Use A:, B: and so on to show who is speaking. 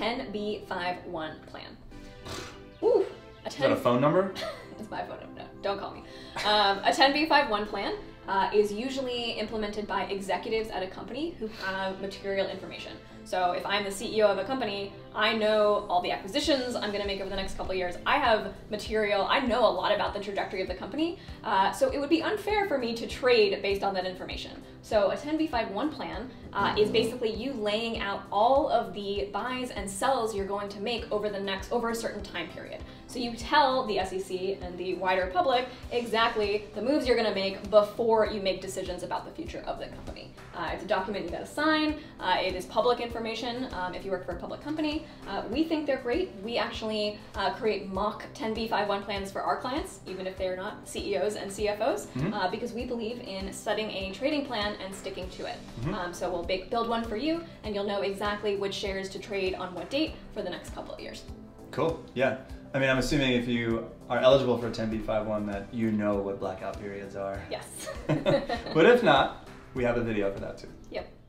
A: 10b5-1 plan. Ooh,
B: a 10- Is that a phone number?
A: it's my phone number. No, don't call me. Um, a 10b5-1 plan uh, is usually implemented by executives at a company who have material information. So if I'm the CEO of a company, I know all the acquisitions I'm going to make over the next couple years. I have material, I know a lot about the trajectory of the company. Uh, so it would be unfair for me to trade based on that information. So a 10b5-1 plan uh, is basically you laying out all of the buys and sells you're going to make over the next, over a certain time period. So you tell the SEC and the wider public exactly the moves you're going to make before you make decisions about the future of the company. Uh, it's a document you got to sign. Uh, it is public information um, if you work for a public company. Uh, we think they're great. We actually uh, create mock 10b5-1 plans for our clients, even if they're not CEOs and CFOs, mm -hmm. because we believe in setting a trading plan and sticking to it. Mm -hmm. um, so we'll build one for you, and you'll know exactly which shares to trade on what date for the next couple of years.
B: Cool. Yeah. I mean, I'm assuming if you are eligible for a 10b5-1 that you know what blackout periods are.
A: Yes.
B: but if not, we have a video for that too.
A: Yep.